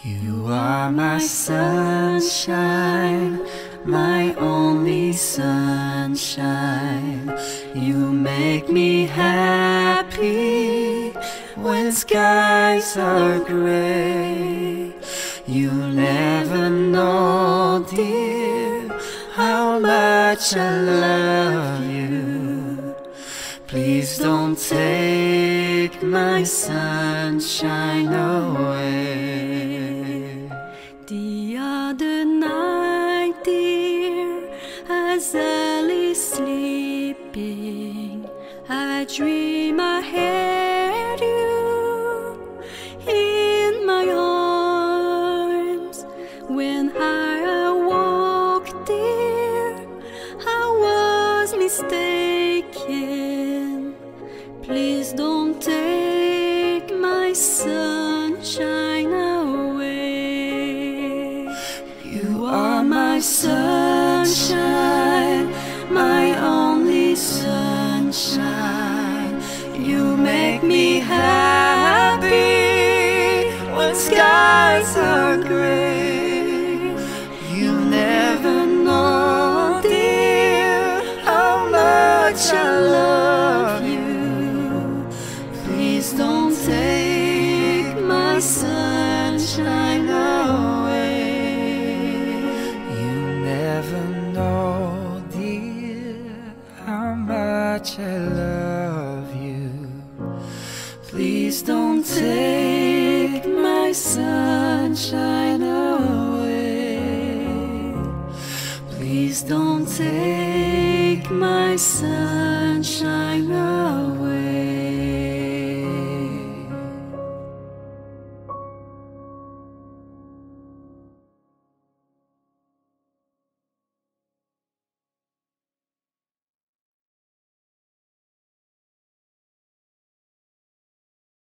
You are my sunshine, my only sunshine. You make me happy when skies are gray. You never know, dear, how much I love you. Please don't take my sunshine away. The other night, dear, as Ellie's sleeping, I dream I had you in my arms. When I awoke, dear, I was mistaken. Please don't take my sunshine sunshine, my only sunshine. You make me happy when skies are much I love you. Please don't take my sunshine away. Please don't take my sunshine away.